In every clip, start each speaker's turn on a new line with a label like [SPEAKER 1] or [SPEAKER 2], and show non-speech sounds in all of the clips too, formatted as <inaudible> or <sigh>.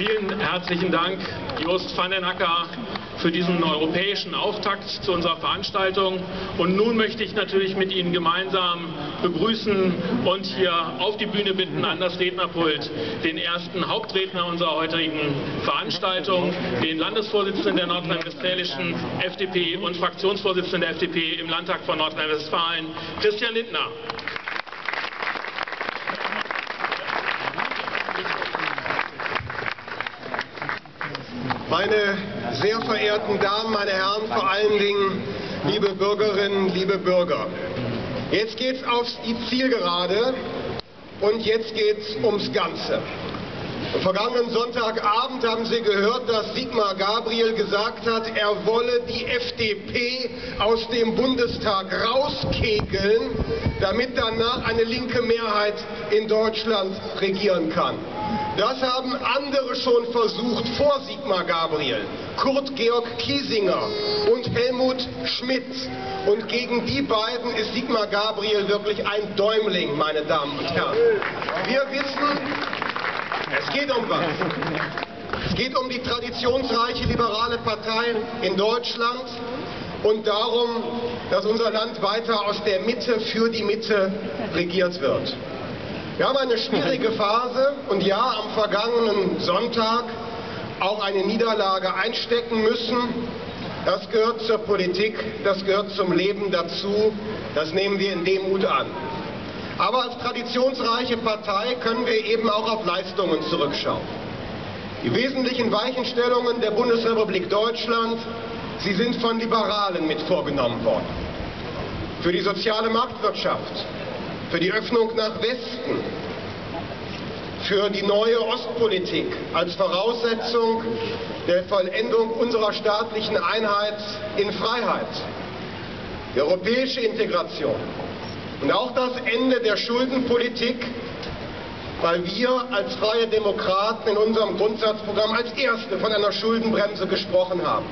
[SPEAKER 1] Vielen herzlichen Dank, Jost van den Acker, für diesen europäischen Auftakt zu unserer Veranstaltung. Und nun möchte ich natürlich mit Ihnen gemeinsam begrüßen und hier auf die Bühne bitten an das Rednerpult den ersten Hauptredner unserer heutigen Veranstaltung, den Landesvorsitzenden der nordrhein-westfälischen FDP und Fraktionsvorsitzenden der FDP im Landtag von Nordrhein-Westfalen, Christian Lindner.
[SPEAKER 2] Meine sehr verehrten Damen, meine Herren, vor allen Dingen liebe Bürgerinnen, liebe Bürger. Jetzt geht's auf die Zielgerade und jetzt geht's ums Ganze. Am vergangenen Sonntagabend haben Sie gehört, dass Sigmar Gabriel gesagt hat, er wolle die FDP aus dem Bundestag rauskegeln, damit danach eine linke Mehrheit in Deutschland regieren kann. Das haben andere schon versucht vor Sigmar Gabriel. Kurt Georg Kiesinger und Helmut Schmidt. Und gegen die beiden ist Sigmar Gabriel wirklich ein Däumling, meine Damen und Herren. Wir wissen, es geht um was. Es geht um die traditionsreiche liberale Partei in Deutschland und darum, dass unser Land weiter aus der Mitte für die Mitte regiert wird. Wir haben eine schwierige <laughs> Phase und ja, am vergangenen Sonntag auch eine Niederlage einstecken müssen. Das gehört zur Politik, das gehört zum Leben dazu, das nehmen wir in Demut an. Aber als traditionsreiche Partei können wir eben auch auf Leistungen zurückschauen. Die wesentlichen Weichenstellungen der Bundesrepublik Deutschland, sie sind von Liberalen mit vorgenommen worden. Für die soziale Marktwirtschaft, für die Öffnung nach Westen, für die neue Ostpolitik als Voraussetzung der Vollendung unserer staatlichen Einheit in Freiheit, die europäische Integration und auch das Ende der Schuldenpolitik, weil wir als freie Demokraten in unserem Grundsatzprogramm als Erste von einer Schuldenbremse gesprochen haben.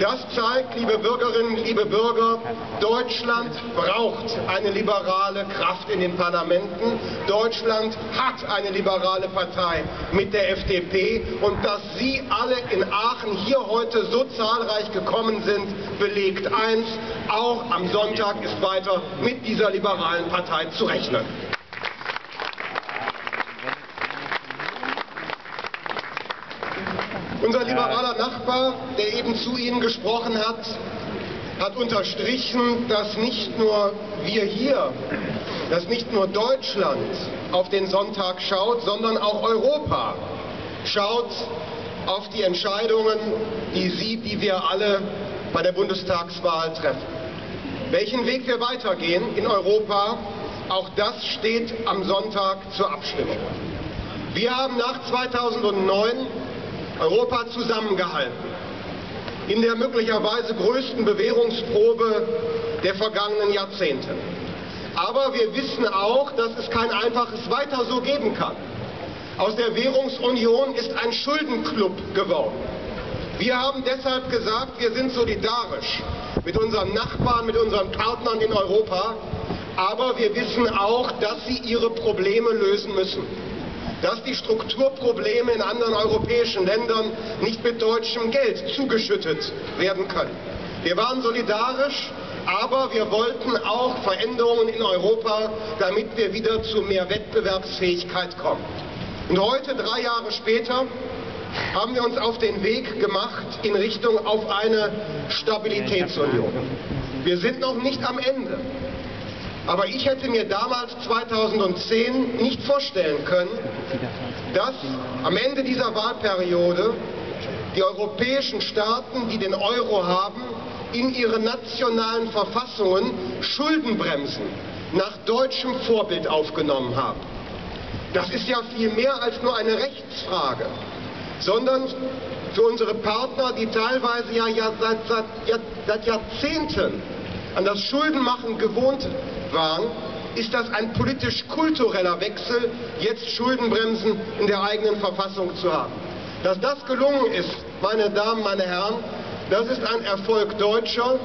[SPEAKER 2] Das zeigt, liebe Bürgerinnen, liebe Bürger, Deutschland braucht eine liberale Kraft in den Parlamenten. Deutschland hat eine liberale Partei mit der FDP. Und dass Sie alle in Aachen hier heute so zahlreich gekommen sind, belegt eins, auch am Sonntag ist weiter mit dieser liberalen Partei zu rechnen. Unser liberaler Nachbar, der eben zu Ihnen gesprochen hat, hat unterstrichen, dass nicht nur wir hier, dass nicht nur Deutschland auf den Sonntag schaut, sondern auch Europa schaut auf die Entscheidungen, die Sie, die wir alle bei der Bundestagswahl treffen. Welchen Weg wir weitergehen in Europa, auch das steht am Sonntag zur Abstimmung. Wir haben nach 2009 Europa zusammengehalten. In der möglicherweise größten Bewährungsprobe der vergangenen Jahrzehnte. Aber wir wissen auch, dass es kein einfaches Weiter so geben kann. Aus der Währungsunion ist ein Schuldenclub geworden. Wir haben deshalb gesagt, wir sind solidarisch mit unseren Nachbarn, mit unseren Partnern in Europa, aber wir wissen auch, dass sie ihre Probleme lösen müssen dass die Strukturprobleme in anderen europäischen Ländern nicht mit deutschem Geld zugeschüttet werden können. Wir waren solidarisch, aber wir wollten auch Veränderungen in Europa, damit wir wieder zu mehr Wettbewerbsfähigkeit kommen. Und heute, drei Jahre später, haben wir uns auf den Weg gemacht in Richtung auf eine Stabilitätsunion. Wir sind noch nicht am Ende. Aber ich hätte mir damals 2010 nicht vorstellen können, dass am Ende dieser Wahlperiode die europäischen Staaten, die den Euro haben, in ihre nationalen Verfassungen Schuldenbremsen nach deutschem Vorbild aufgenommen haben. Das ist ja viel mehr als nur eine Rechtsfrage, sondern für unsere Partner, die teilweise ja, seit, seit, ja, seit Jahrzehnten an das Schuldenmachen gewohnt waren, ist das ein politisch-kultureller Wechsel, jetzt Schuldenbremsen in der eigenen Verfassung zu haben. Dass das gelungen ist, meine Damen, meine Herren, das ist ein Erfolg Deutscher,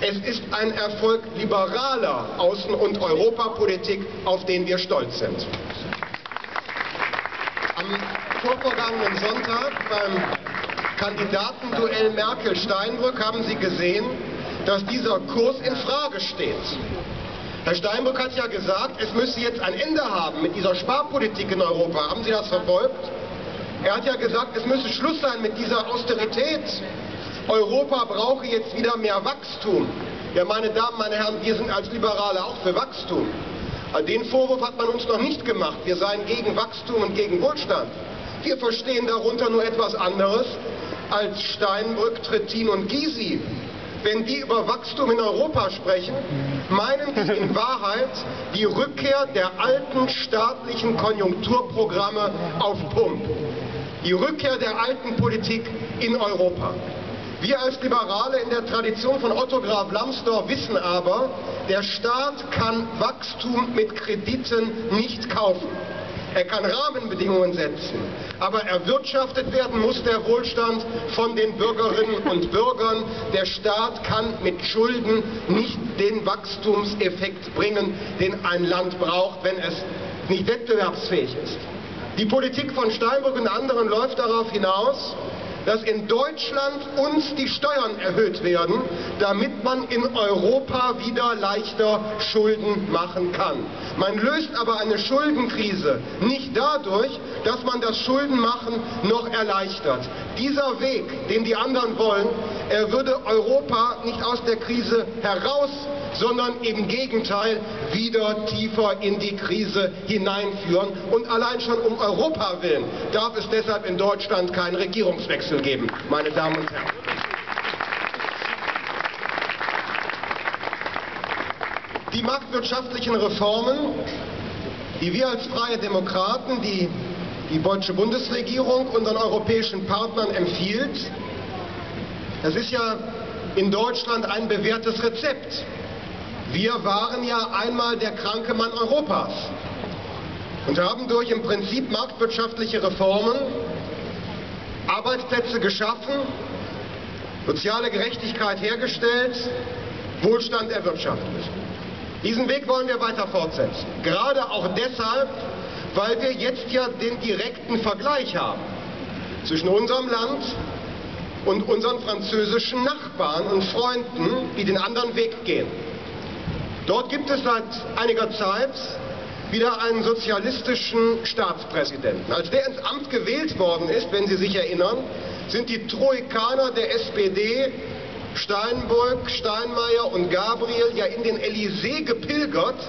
[SPEAKER 2] es ist ein Erfolg liberaler Außen- und Europapolitik, auf den wir stolz sind. Am vorvergangenen Sonntag beim Kandidatenduell Merkel-Steinbrück haben Sie gesehen, dass dieser Kurs in Frage steht. Herr Steinbrück hat ja gesagt, es müsse jetzt ein Ende haben mit dieser Sparpolitik in Europa. Haben Sie das verfolgt? Er hat ja gesagt, es müsse Schluss sein mit dieser Austerität. Europa brauche jetzt wieder mehr Wachstum. Ja, meine Damen, meine Herren, wir sind als Liberale auch für Wachstum. Den Vorwurf hat man uns noch nicht gemacht. Wir seien gegen Wachstum und gegen Wohlstand. Wir verstehen darunter nur etwas anderes als Steinbrück, Trittin und Gysi. Wenn die über Wachstum in Europa sprechen, meinen die in Wahrheit die Rückkehr der alten staatlichen Konjunkturprogramme auf Pump. Die Rückkehr der alten Politik in Europa. Wir als Liberale in der Tradition von Otto Graf Lambsdorff wissen aber, der Staat kann Wachstum mit Krediten nicht kaufen. Er kann Rahmenbedingungen setzen, aber erwirtschaftet werden muss der Wohlstand von den Bürgerinnen und Bürgern. Der Staat kann mit Schulden nicht den Wachstumseffekt bringen, den ein Land braucht, wenn es nicht wettbewerbsfähig ist. Die Politik von Steinbrück und anderen läuft darauf hinaus, dass in Deutschland uns die Steuern erhöht werden, damit man in Europa wieder leichter Schulden machen kann. Man löst aber eine Schuldenkrise nicht dadurch, dass man das Schuldenmachen noch erleichtert. Dieser Weg, den die anderen wollen, er würde Europa nicht aus der Krise heraus, sondern im Gegenteil wieder tiefer in die Krise hineinführen. Und allein schon um Europa willen darf es deshalb in Deutschland keinen Regierungswechsel geben, meine Damen und Herren. Die marktwirtschaftlichen Reformen, die wir als Freie Demokraten, die die deutsche Bundesregierung unseren europäischen Partnern empfiehlt, das ist ja in Deutschland ein bewährtes Rezept. Wir waren ja einmal der kranke Mann Europas und haben durch im Prinzip marktwirtschaftliche Reformen Arbeitsplätze geschaffen, soziale Gerechtigkeit hergestellt, Wohlstand erwirtschaftet. Diesen Weg wollen wir weiter fortsetzen. Gerade auch deshalb, weil wir jetzt ja den direkten Vergleich haben zwischen unserem Land und unseren französischen Nachbarn und Freunden, die den anderen Weg gehen. Dort gibt es seit einiger Zeit wieder einen sozialistischen Staatspräsidenten. Als der ins Amt gewählt worden ist, wenn Sie sich erinnern, sind die Troikaner der SPD, Steinbrück, Steinmeier und Gabriel, ja in den Élysée gepilgert,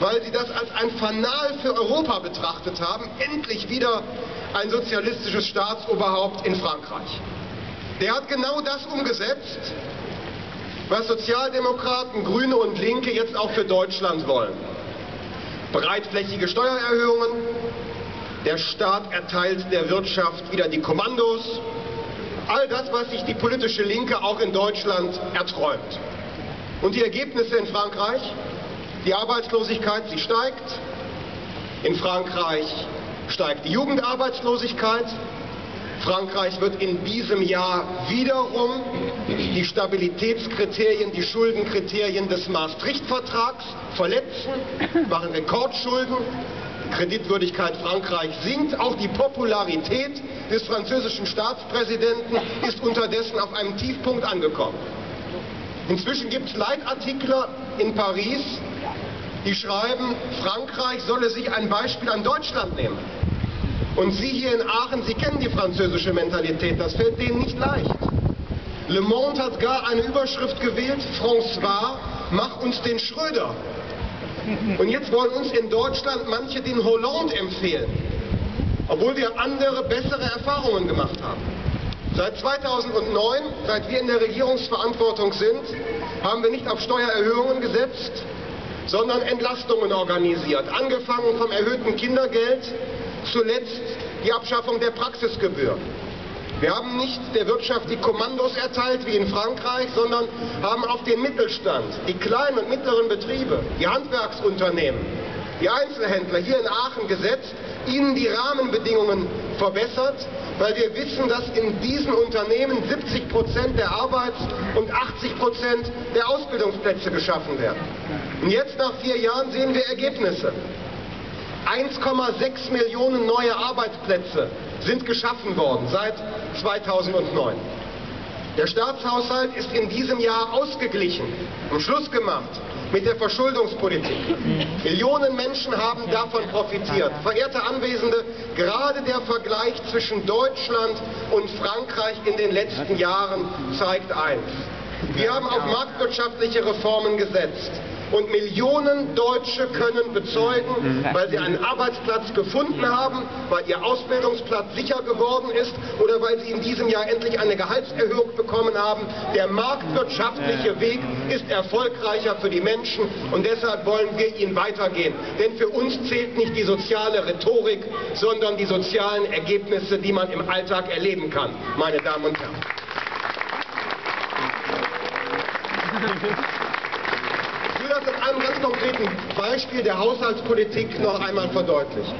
[SPEAKER 2] weil sie das als ein Fanal für Europa betrachtet haben, endlich wieder ein sozialistisches Staatsoberhaupt in Frankreich. Der hat genau das umgesetzt, was Sozialdemokraten, Grüne und Linke jetzt auch für Deutschland wollen. Breitflächige Steuererhöhungen, der Staat erteilt der Wirtschaft wieder die Kommandos, all das, was sich die politische Linke auch in Deutschland erträumt. Und die Ergebnisse in Frankreich? Die Arbeitslosigkeit, sie steigt. In Frankreich steigt die Jugendarbeitslosigkeit. Frankreich wird in diesem Jahr wiederum die Stabilitätskriterien, die Schuldenkriterien des Maastricht-Vertrags verletzen, machen Rekordschulden. Die Kreditwürdigkeit Frankreichs sinkt. Auch die Popularität des französischen Staatspräsidenten ist unterdessen auf einem Tiefpunkt angekommen. Inzwischen gibt es Leitartikler in Paris, die schreiben, Frankreich solle sich ein Beispiel an Deutschland nehmen. Und Sie hier in Aachen, Sie kennen die französische Mentalität, das fällt denen nicht leicht. Le Monde hat gar eine Überschrift gewählt, François, mach uns den Schröder. Und jetzt wollen uns in Deutschland manche den Hollande empfehlen, obwohl wir andere, bessere Erfahrungen gemacht haben. Seit 2009, seit wir in der Regierungsverantwortung sind, haben wir nicht auf Steuererhöhungen gesetzt, sondern Entlastungen organisiert. Angefangen vom erhöhten Kindergeld zuletzt die Abschaffung der Praxisgebühr. Wir haben nicht der Wirtschaft die Kommandos erteilt wie in Frankreich, sondern haben auf den Mittelstand, die kleinen und mittleren Betriebe, die Handwerksunternehmen, die Einzelhändler hier in Aachen gesetzt, ihnen die Rahmenbedingungen verbessert, weil wir wissen, dass in diesen Unternehmen 70 Prozent der Arbeits- und 80 Prozent der Ausbildungsplätze geschaffen werden. Und jetzt nach vier Jahren sehen wir Ergebnisse. 1,6 Millionen neue Arbeitsplätze sind geschaffen worden seit 2009. Der Staatshaushalt ist in diesem Jahr ausgeglichen und Schluss gemacht mit der Verschuldungspolitik. Millionen Menschen haben davon profitiert. Verehrte Anwesende, gerade der Vergleich zwischen Deutschland und Frankreich in den letzten Jahren zeigt eins. Wir haben auf marktwirtschaftliche Reformen gesetzt. Und Millionen Deutsche können bezeugen, weil sie einen Arbeitsplatz gefunden haben, weil ihr Ausbildungsplatz sicher geworden ist oder weil sie in diesem Jahr endlich eine Gehaltserhöhung bekommen haben. Der marktwirtschaftliche Weg ist erfolgreicher für die Menschen und deshalb wollen wir ihn weitergehen. Denn für uns zählt nicht die soziale Rhetorik, sondern die sozialen Ergebnisse, die man im Alltag erleben kann, meine Damen und Herren. <laughs> einem ganz konkreten Beispiel der Haushaltspolitik noch einmal verdeutlichen.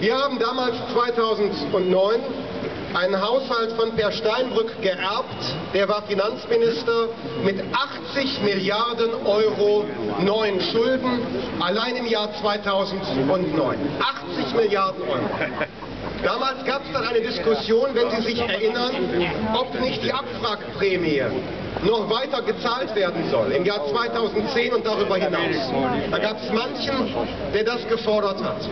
[SPEAKER 2] Wir haben damals 2009 einen Haushalt von Per Steinbrück geerbt, der war Finanzminister mit 80 Milliarden Euro neuen Schulden, allein im Jahr 2009. 80 Milliarden Euro. Damals gab es dann eine Diskussion, wenn Sie sich erinnern, ob nicht die Abwrackprämie noch weiter gezahlt werden soll im Jahr 2010 und darüber hinaus. Da gab es manchen, der das gefordert hat.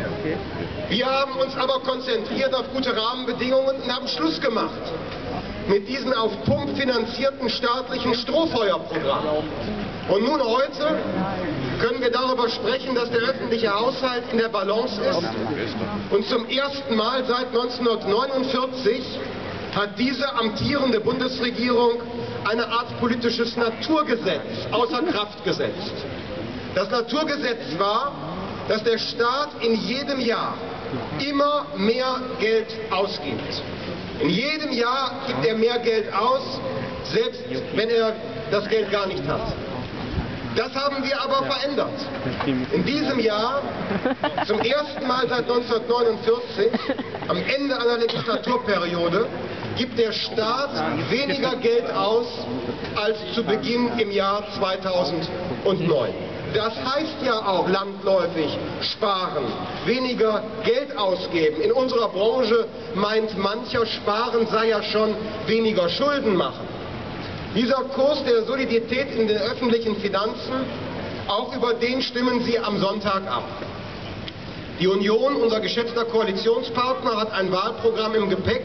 [SPEAKER 2] Wir haben uns aber konzentriert auf gute Rahmenbedingungen und haben Schluss gemacht mit diesem auf Pump finanzierten staatlichen Strohfeuerprogramm. Und nun heute können wir darüber sprechen, dass der öffentliche Haushalt in der Balance ist. Und zum ersten Mal seit 1949 hat diese amtierende Bundesregierung eine Art politisches Naturgesetz außer Kraft gesetzt. Das Naturgesetz war, dass der Staat in jedem Jahr immer mehr Geld ausgibt. In jedem Jahr gibt er mehr Geld aus, selbst wenn er das Geld gar nicht hat. Das haben wir aber verändert. In diesem Jahr, zum ersten Mal seit <laughs> 1949, am Ende einer Legislaturperiode, gibt der Staat weniger Geld aus als zu Beginn im Jahr 2009. Das heißt ja auch landläufig sparen, weniger Geld ausgeben. In unserer Branche meint mancher, sparen sei ja schon weniger Schulden machen. Dieser Kurs der Solidität in den öffentlichen Finanzen, auch über den stimmen Sie am Sonntag ab. Die Union, unser geschätzter Koalitionspartner, hat ein Wahlprogramm im Gepäck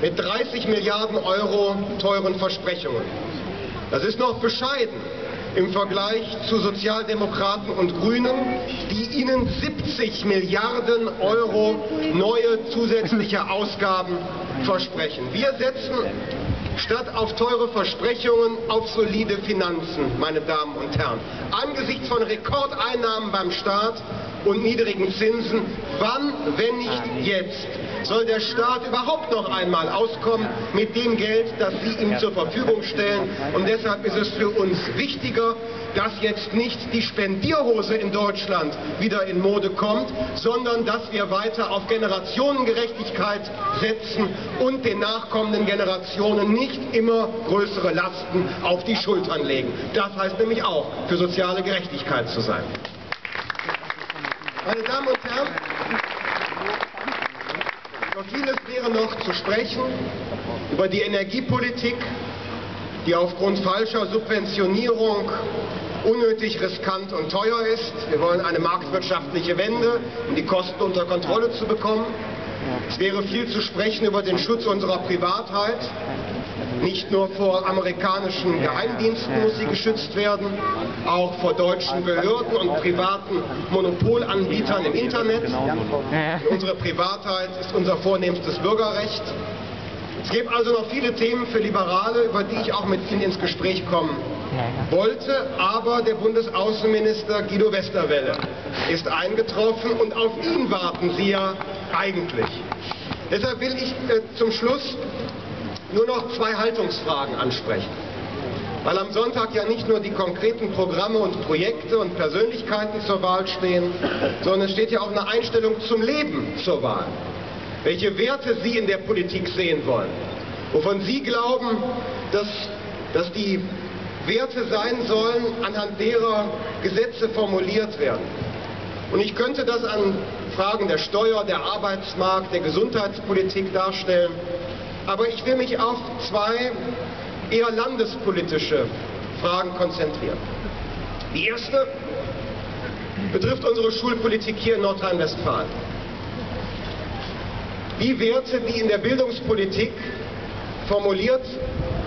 [SPEAKER 2] mit 30 Milliarden Euro teuren Versprechungen. Das ist noch bescheiden im Vergleich zu Sozialdemokraten und Grünen, die ihnen 70 Milliarden Euro neue zusätzliche Ausgaben versprechen. Wir setzen statt auf teure Versprechungen auf solide Finanzen, meine Damen und Herren. Angesichts von Rekordeinnahmen beim Staat und niedrigen Zinsen, wann, wenn nicht jetzt, soll der Staat überhaupt noch einmal auskommen mit dem Geld, das Sie ihm zur Verfügung stellen. Und deshalb ist es für uns wichtiger, dass jetzt nicht die Spendierhose in Deutschland wieder in Mode kommt, sondern dass wir weiter auf Generationengerechtigkeit setzen und den nachkommenden Generationen nicht immer größere Lasten auf die Schultern legen. Das heißt nämlich auch, für soziale Gerechtigkeit zu sein. Meine Damen und Herren, über vieles wäre noch zu sprechen, über die Energiepolitik, die aufgrund falscher Subventionierung unnötig riskant und teuer ist. Wir wollen eine marktwirtschaftliche Wende, um die Kosten unter Kontrolle zu bekommen. Es wäre viel zu sprechen über den Schutz unserer Privatheit. Nicht nur vor amerikanischen Geheimdiensten muss sie geschützt werden, auch vor deutschen Behörden und privaten Monopolanbietern im Internet. Unsere Privatheit ist unser vornehmstes Bürgerrecht. Es gibt also noch viele Themen für Liberale, über die ich auch mit Ihnen ins Gespräch kommen wollte, aber der Bundesaußenminister Guido Westerwelle ist eingetroffen und auf ihn warten Sie ja eigentlich. Deshalb will ich äh, zum Schluss nur noch zwei Haltungsfragen ansprechen. Weil am Sonntag ja nicht nur die konkreten Programme und Projekte und Persönlichkeiten zur Wahl stehen, sondern es steht ja auch eine Einstellung zum Leben zur Wahl. Welche Werte Sie in der Politik sehen wollen. Wovon Sie glauben, dass, dass die Werte sein sollen, anhand derer Gesetze formuliert werden. Und ich könnte das an Fragen der Steuer, der Arbeitsmarkt, der Gesundheitspolitik darstellen. Aber ich will mich auf zwei eher landespolitische Fragen konzentrieren. Die erste betrifft unsere Schulpolitik hier in Nordrhein-Westfalen. Die Werte, die in der Bildungspolitik formuliert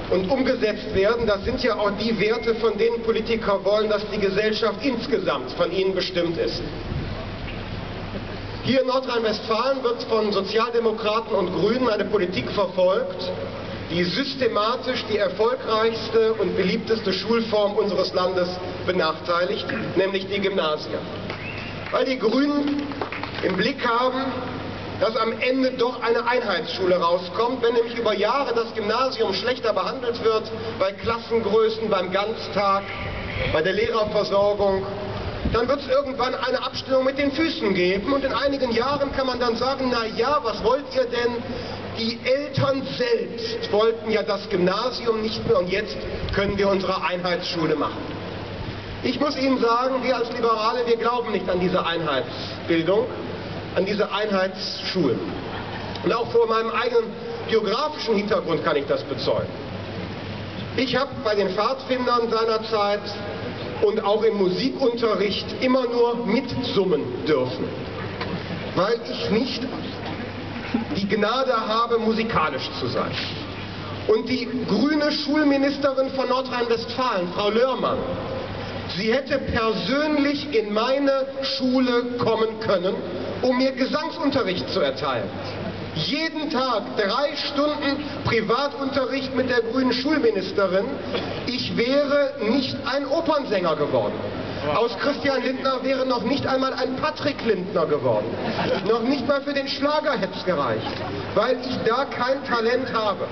[SPEAKER 2] und umgesetzt werden, das sind ja auch die Werte, von denen Politiker wollen, dass die Gesellschaft insgesamt von ihnen bestimmt ist. Hier in Nordrhein-Westfalen wird von Sozialdemokraten und Grünen eine Politik verfolgt, die systematisch die erfolgreichste und beliebteste Schulform unseres Landes benachteiligt, nämlich die Gymnasien. Weil die Grünen im Blick haben, dass am Ende doch eine Einheitsschule rauskommt, wenn nämlich über Jahre das Gymnasium schlechter behandelt wird, bei Klassengrößen, beim Ganztag, bei der Lehrerversorgung, dann wird es irgendwann eine Abstimmung mit den Füßen geben und in einigen Jahren kann man dann sagen, na ja, was wollt ihr denn? Die Eltern selbst wollten ja das Gymnasium nicht mehr und jetzt können wir unsere Einheitsschule machen. Ich muss Ihnen sagen, wir als Liberale, wir glauben nicht an diese Einheitsbildung an diese Einheitsschulen. Und auch vor meinem eigenen geografischen Hintergrund kann ich das bezeugen. Ich habe bei den Pfadfindern seinerzeit und auch im Musikunterricht immer nur mitsummen dürfen, weil ich nicht die Gnade habe, musikalisch zu sein. Und die grüne Schulministerin von Nordrhein-Westfalen, Frau Lörmann, sie hätte persönlich in meine Schule kommen können um mir Gesangsunterricht zu erteilen. Jeden Tag drei Stunden Privatunterricht mit der grünen Schulministerin. Ich wäre nicht ein Opernsänger geworden. Aus Christian Lindner wäre noch nicht einmal ein Patrick Lindner geworden. Noch nicht mal für den Schlager hätte es gereicht, weil ich da kein Talent habe.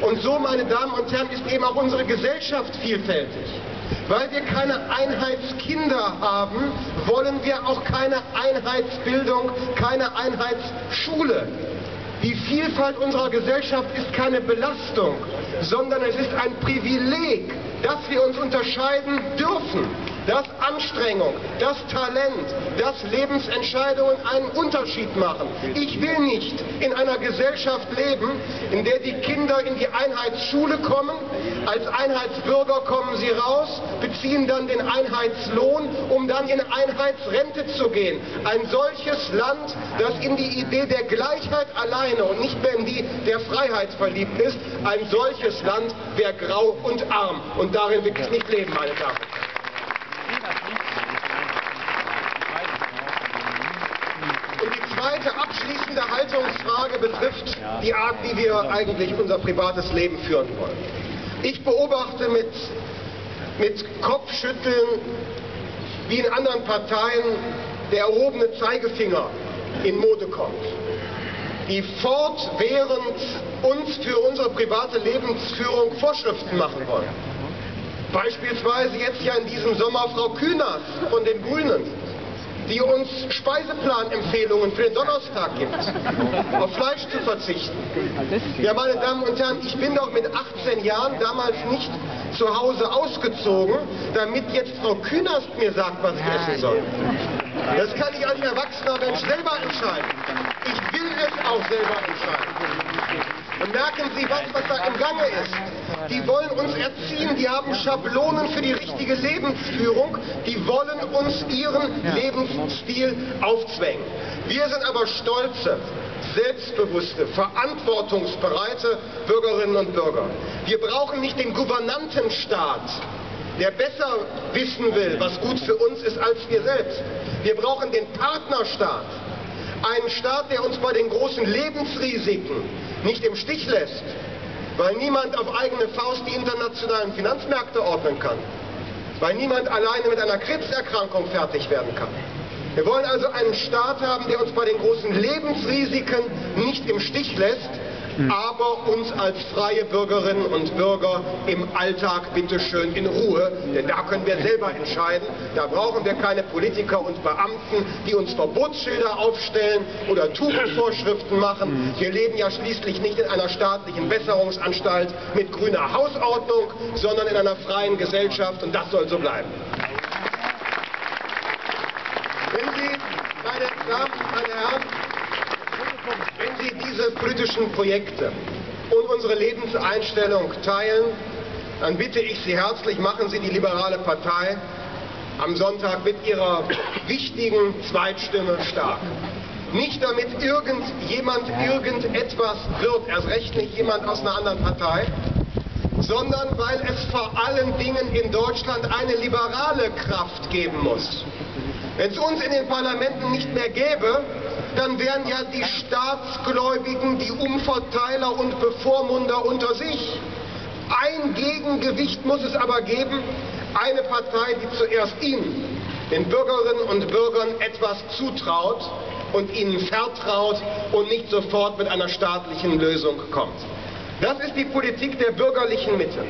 [SPEAKER 2] Und so, meine Damen und Herren, ist eben auch unsere Gesellschaft vielfältig. Weil wir keine Einheitskinder haben, wollen wir auch keine Einheitsbildung, keine Einheitsschule. Die Vielfalt unserer Gesellschaft ist keine Belastung, sondern es ist ein Privileg, dass wir uns unterscheiden dürfen dass Anstrengung, dass Talent, dass Lebensentscheidungen einen Unterschied machen. Ich will nicht in einer Gesellschaft leben, in der die Kinder in die Einheitsschule kommen, als Einheitsbürger kommen sie raus, beziehen dann den Einheitslohn, um dann in Einheitsrente zu gehen. Ein solches Land, das in die Idee der Gleichheit alleine und nicht mehr in die der Freiheit verliebt ist, ein solches Land wäre grau und arm. Und darin will ich nicht leben, meine Damen und die zweite abschließende Haltungsfrage betrifft die Art, wie wir eigentlich unser privates Leben führen wollen. Ich beobachte mit, mit Kopfschütteln, wie in anderen Parteien der erhobene Zeigefinger in Mode kommt, die fortwährend uns für unsere private Lebensführung Vorschriften machen wollen. Beispielsweise jetzt ja in diesem Sommer Frau Kühners von den Grünen, die uns Speiseplanempfehlungen für den Donnerstag gibt, auf Fleisch zu verzichten. Ja, meine Damen und Herren, ich bin doch mit 18 Jahren damals nicht zu Hause ausgezogen, damit jetzt Frau Künast mir sagt, was ich essen soll. Das kann ich als erwachsener Mensch selber entscheiden. Ich will es auch selber entscheiden. Und merken Sie, was, was da im Gange ist. Die wollen uns erziehen, die haben Schablonen für die richtige Lebensführung, die wollen uns ihren Lebensstil aufzwängen. Wir sind aber stolze, selbstbewusste, verantwortungsbereite Bürgerinnen und Bürger. Wir brauchen nicht den Gouvernantenstaat, der besser wissen will, was gut für uns ist als wir selbst. Wir brauchen den Partnerstaat, einen Staat, der uns bei den großen Lebensrisiken nicht im Stich lässt, weil niemand auf eigene Faust die internationalen Finanzmärkte ordnen kann, weil niemand alleine mit einer Krebserkrankung fertig werden kann. Wir wollen also einen Staat haben, der uns bei den großen Lebensrisiken nicht im Stich lässt, hm. aber uns als freie Bürgerinnen und Bürger im Alltag bitteschön in Ruhe, denn da können wir selber entscheiden. Da brauchen wir keine Politiker und Beamten, die uns Verbotsschilder aufstellen oder Tugendvorschriften machen. Hm. Wir leben ja schließlich nicht in einer staatlichen Besserungsanstalt mit grüner Hausordnung, sondern in einer freien Gesellschaft und das soll so bleiben. Wenn Sie Damen, meine Herren, wenn Sie diese politischen Projekte und unsere Lebenseinstellung teilen, dann bitte ich Sie herzlich, machen Sie die liberale Partei am Sonntag mit Ihrer wichtigen Zweitstimme stark. Nicht damit irgendjemand irgendetwas wird, erst recht nicht jemand aus einer anderen Partei, sondern weil es vor allen Dingen in Deutschland eine liberale Kraft geben muss. Wenn es uns in den Parlamenten nicht mehr gäbe, dann wären ja die Staatsgläubigen die Umverteiler und Bevormunder unter sich. Ein Gegengewicht muss es aber geben, eine Partei, die zuerst Ihnen, den Bürgerinnen und Bürgern etwas zutraut und ihnen vertraut und nicht sofort mit einer staatlichen Lösung kommt. Das ist die Politik der bürgerlichen Mitte,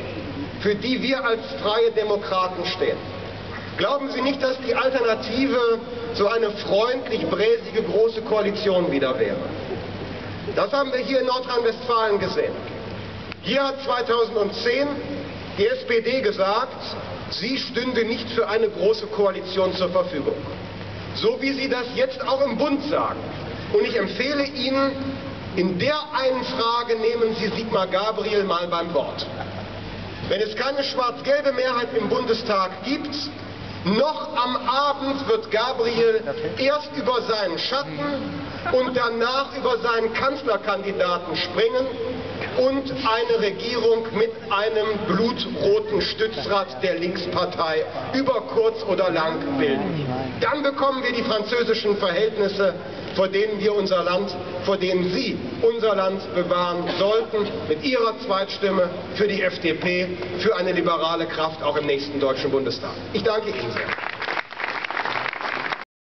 [SPEAKER 2] für die wir als freie Demokraten stehen. Glauben Sie nicht, dass die Alternative so eine freundlich bräsige große Koalition wieder wäre? Das haben wir hier in Nordrhein-Westfalen gesehen. Hier hat 2010 die SPD gesagt, sie stünde nicht für eine große Koalition zur Verfügung. So wie sie das jetzt auch im Bund sagen. Und ich empfehle Ihnen, in der einen Frage nehmen Sie Sigmar Gabriel mal beim Wort. Wenn es keine schwarz-gelbe Mehrheit im Bundestag gibt, noch am Abend wird Gabriel erst über seinen Schatten und danach über seinen Kanzlerkandidaten springen und eine Regierung mit einem blutroten Stützrad der Linkspartei über kurz oder lang bilden. Dann bekommen wir die französischen Verhältnisse, vor denen wir unser Land, vor denen Sie unser Land bewahren sollten, mit Ihrer Zweitstimme für die FDP, für eine liberale Kraft auch im nächsten Deutschen Bundestag. Ich danke Ihnen sehr.